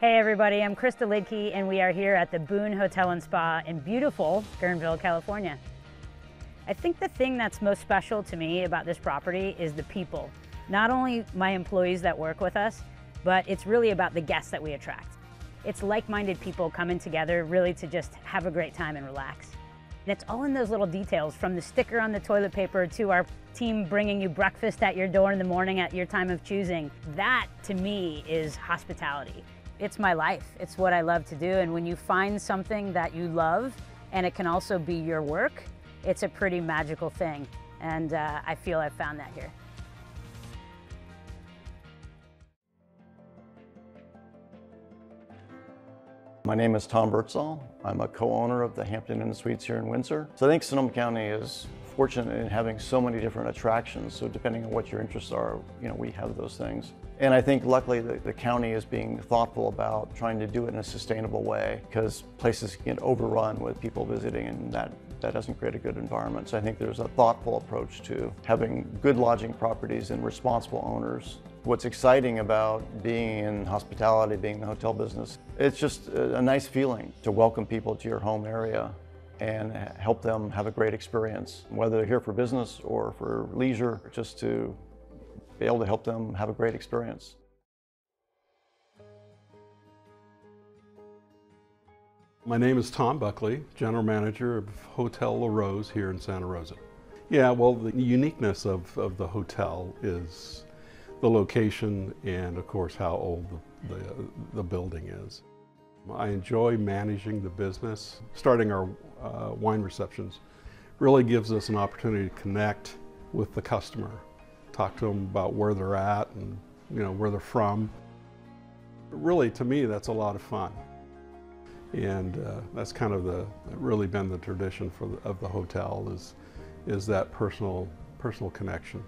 Hey everybody, I'm Crista Luedtke and we are here at the Boon Hotel and Spa in beautiful Guerneville, California. I think the thing that's most special to me about this property is the people. Not only my employees that work with us, but it's really about the guests that we attract. It's like-minded people coming together really to just have a great time and relax. And it's all in those little details, from the sticker on the toilet paper to our team bringing you breakfast at your door in the morning at your time of choosing. That, to me, is hospitality. It's my life. It's what I love to do. And when you find something that you love, and it can also be your work, it's a pretty magical thing. And uh, I feel I've found that here. My name is Tom Birdsall. I'm a co-owner of the Hampton Inn Suites here in Windsor. So I think Sonoma County is fortunate in having so many different attractions. So depending on what your interests are, you know, we have those things. And I think luckily the, the county is being thoughtful about trying to do it in a sustainable way because places get overrun with people visiting and that that doesn't create a good environment. So I think there's a thoughtful approach to having good lodging properties and responsible owners What's exciting about being in hospitality, being in the hotel business, it's just a nice feeling to welcome people to your home area and help them have a great experience, whether they're here for business or for leisure, just to be able to help them have a great experience. My name is Tom Buckley, General Manager of Hotel La Rose here in Santa Rosa. Yeah, well, the uniqueness of, of the hotel is the location and of course how old the, the, the building is. I enjoy managing the business. Starting our uh, wine receptions really gives us an opportunity to connect with the customer, talk to them about where they're at and you know where they're from. Really, to me, that's a lot of fun. And uh, that's kind of the really been the tradition for the, of the hotel is is that personal personal connection.